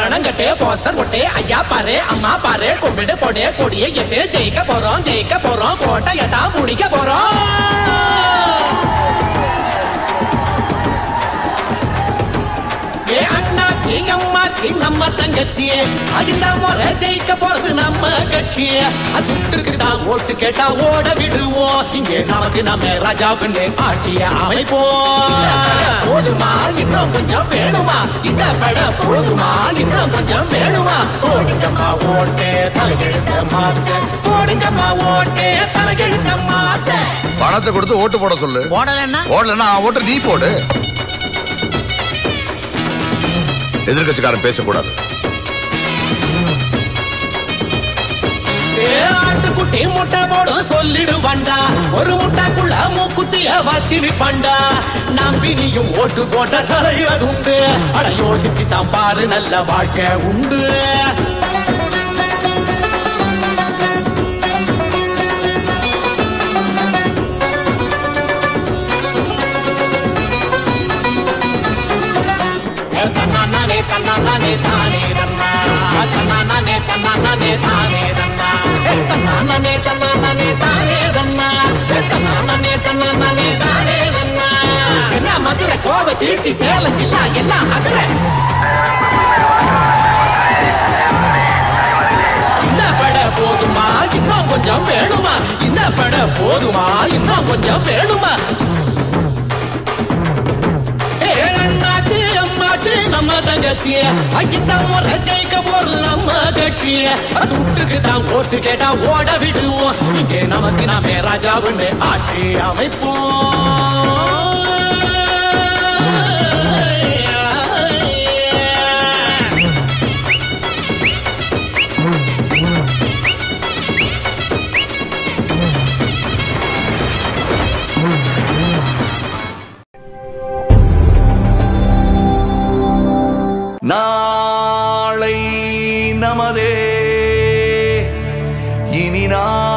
தோரணம் போஸ்டர் ஒட்டே ஐயா பாரு அம்மா பாரு கும்பிடு போடு கொடிய எட்டு ஜெயிக்க போறோம் ஜெயிக்க போறோம் கோட்டை எட்டா முடிக்க போறோம். ஏ அண்ணாச்சி அம்மாச்சி நம்ம தங்கச்சியே அதிந்த முறை ஜெயிக்க போறது நம்ம கட்சியே. அதுக்கு தான் ஓட்டு கேட்டா ஓட விடுவோம். இங்கே நமக்கு நம்ம ராஜாவுன்னு பாட்டிய அமைப்போம். போதுமா? இன்னும் கொஞ்சம் வேணுமா? இந்த பட போதுமா? இன்னும் கொஞ்சம் வேணுமா? போடுங்கம்மா ஓட்டு தலைகெழுத்த மாத்த. போடுங்கம்மா ஓட்டு தலைகெழுத்த மாத்த. பணத்தை கொடுத்து ஓட்டு போட சொல்லு. போடலன்னா? ஓடலன்னா அவன் ஓட்டு நீ போடு. எதிர்கட்சிக்காரன் பேசக்கூடாது. ஆட்டுக்குட்டி முட்டை போடும் சொல்லிடுவாண்டா. ஒரு முட்டைக்குள்ள மூக்குத்திய வச்சு விப்பாண்டா. நம்பினியும் ஓட்டு போட்ட தலையது உண்டு. அட யோசிச்சு தான் பாரு நல்ல வாழ்க்கை உண்டு. ஏ, தன்னானே தன்னானே தானே தன்னா. தன்னானே தன்னானே தானே. தன்னா ஏ, தன்னானே தன்னானே தானே தன்னா தன்னானே தன்னானே தானே தன்னா என்ன மதுரை கோவை திருச்சி சேலம் ஜில்லா எல்லாம் மதுரை இந்த பட போதுமா இன்னும் கொஞ்சம் வேணுமா இந்த பட போதுமா இன்னும் கொஞ்சம் வேணுமா நம்ம தங்கச்சி இந்த முறை ஜெயிக்க போறது நம்ம கட்சி துட்டுக்கு தான் கோட்டு கேட்டா ஓட விடுவோம். இங்கே நமக்கு நாமே ராஜாவுன்னு ஆட்சி அமைப்போம். நாளை நமதே. இனி நான்